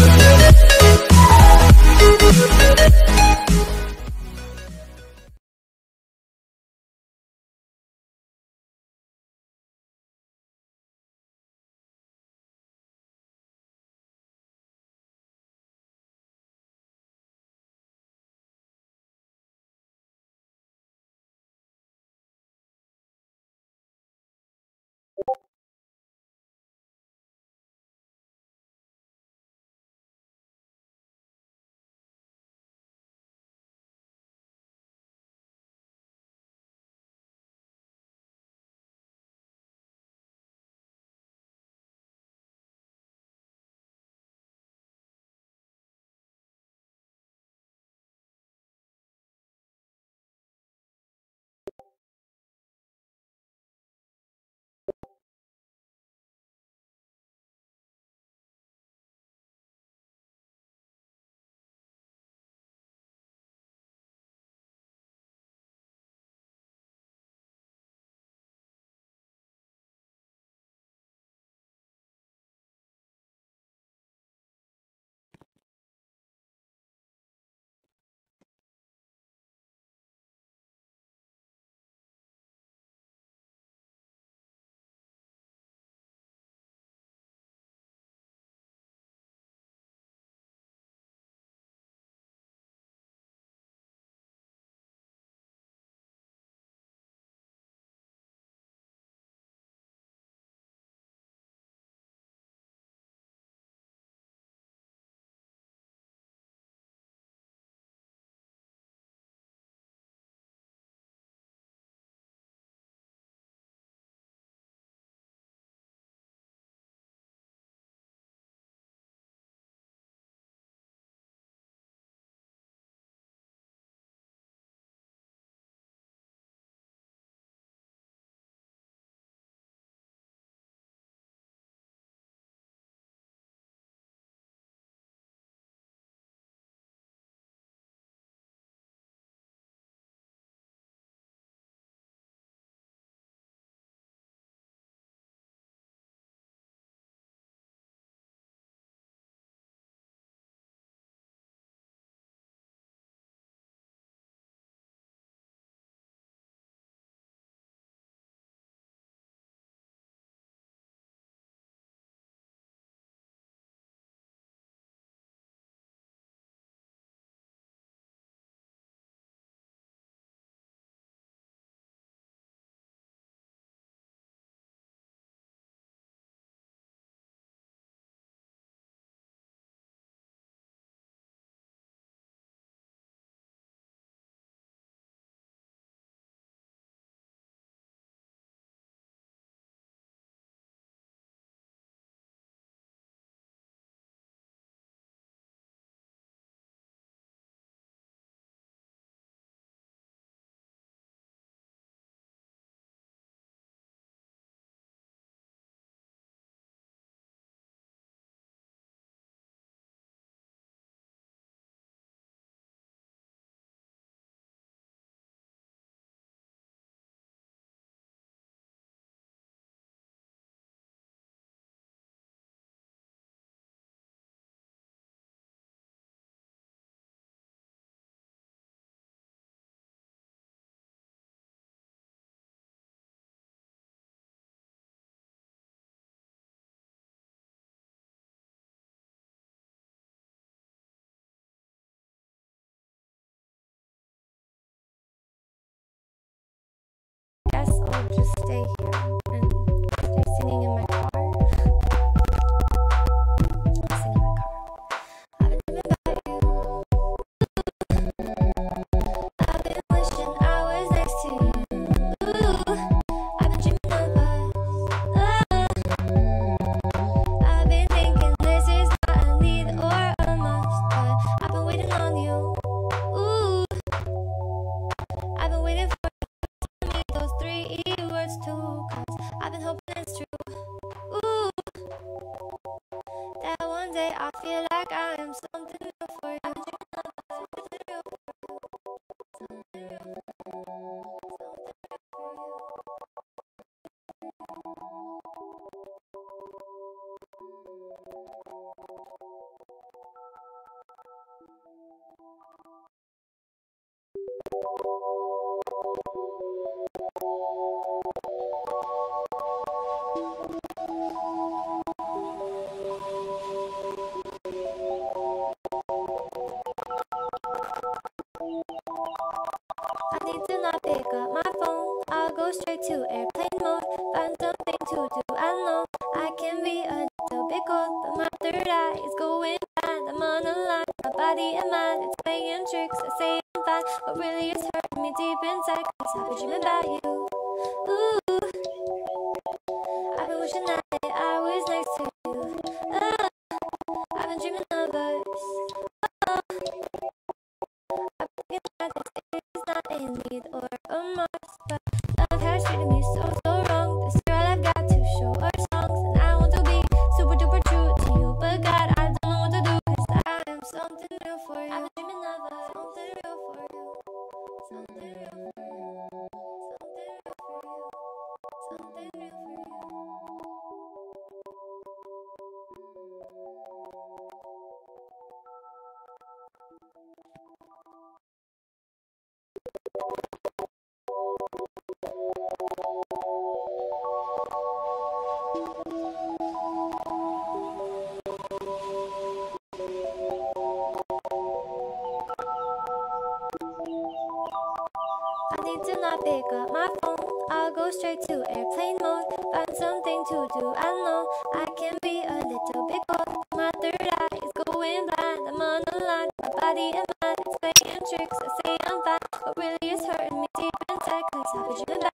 just really is hurting me deep inside. Cause I've been dreaming about you? I'll go straight to airplane mode. Find something to do, I know I can be a little bit cold. My third eye is going blind. I'm on the line, my body and mind is playing tricks. I say I'm fine, but really it's hurting me deep inside. Cause how could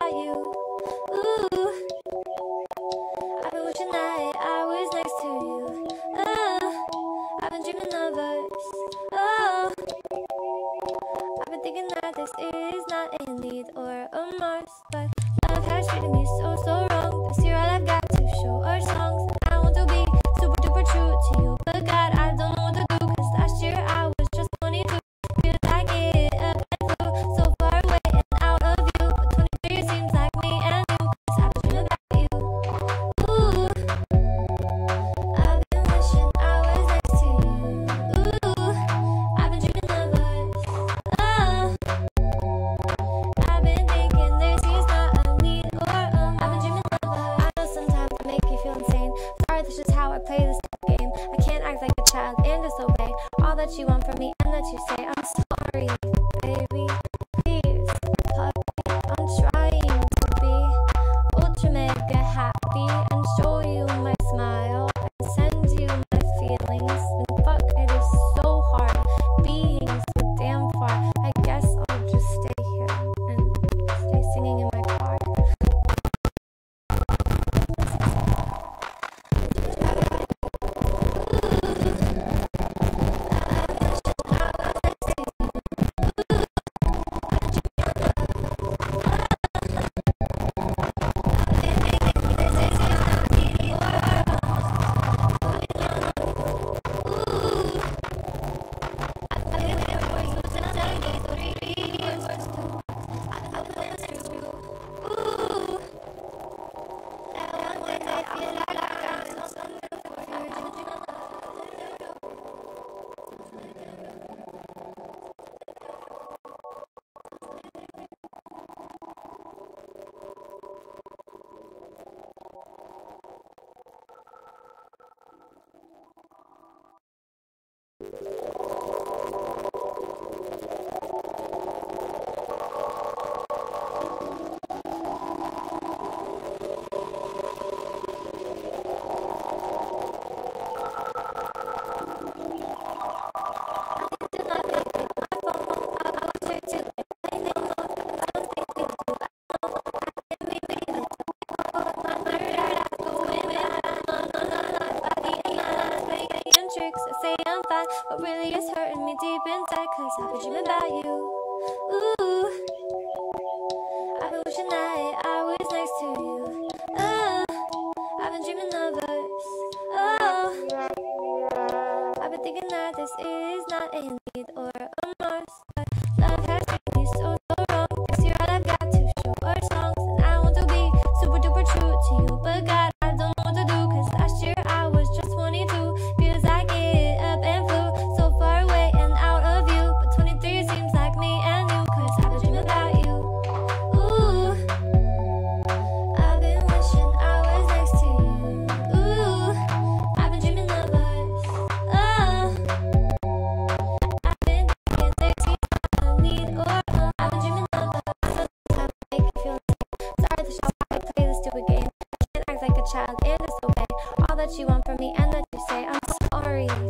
is not a need or a child, it is okay. way. All that you want from me and that you say, I'm sorry.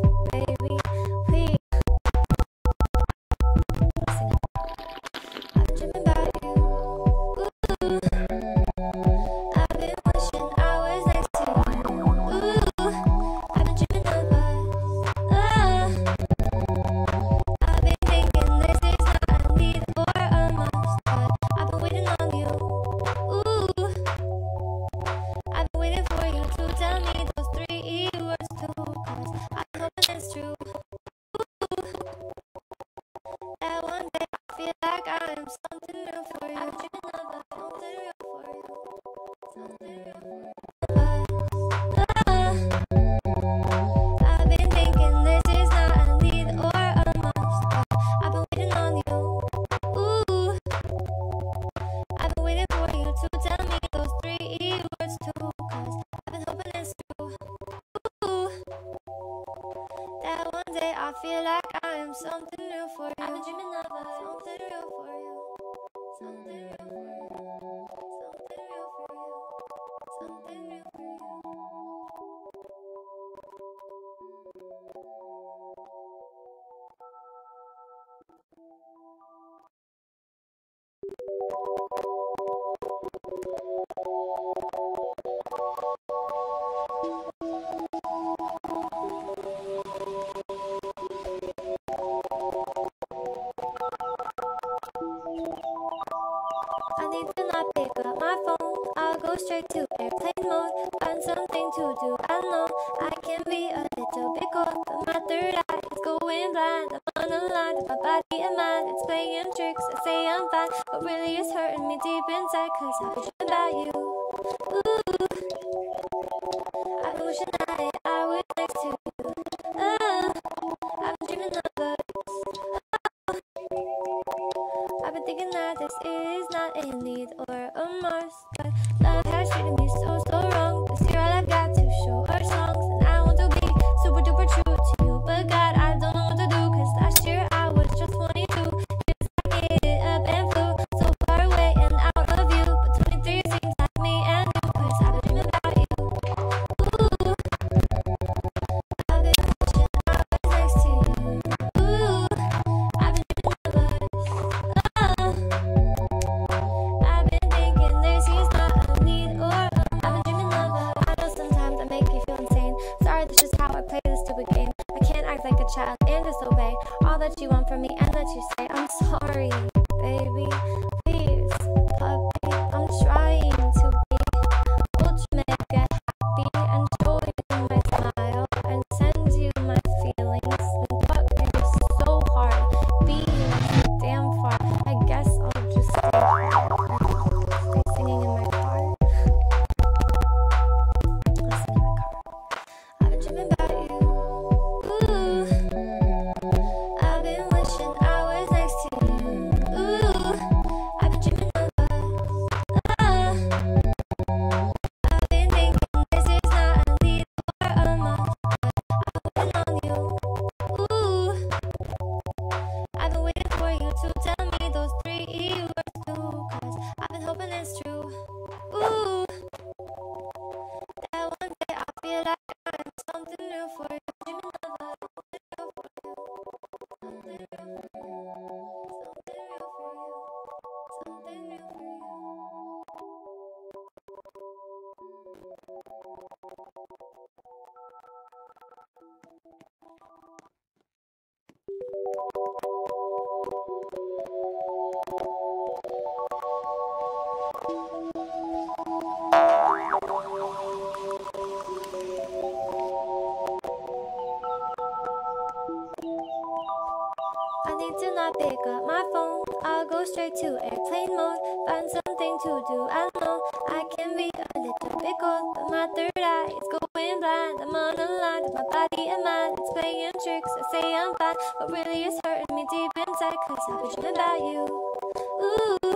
day I feel like I am something new for you. I'm a Gemini. straight to airplane mode. Find something to do, I know I can be a little bit cold, but my third eye is going blind. I'm on the line my body and mind. It's playing tricks. I say I'm fine, but really it's hurting me deep inside. Cause I dream about you. Ooh, I wish I, I was next to you. Oh, I'm dreaming of us. I've been thinking that this is not a need or a must, but do I know I can be a little bit cold, but my third eye is going blind. I'm on a line with my body and mind. It's playing tricks. I say I'm fine, but really it's hurting me deep inside. Cause I dream about you. Ooh.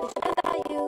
mind. It's playing tricks. Okay,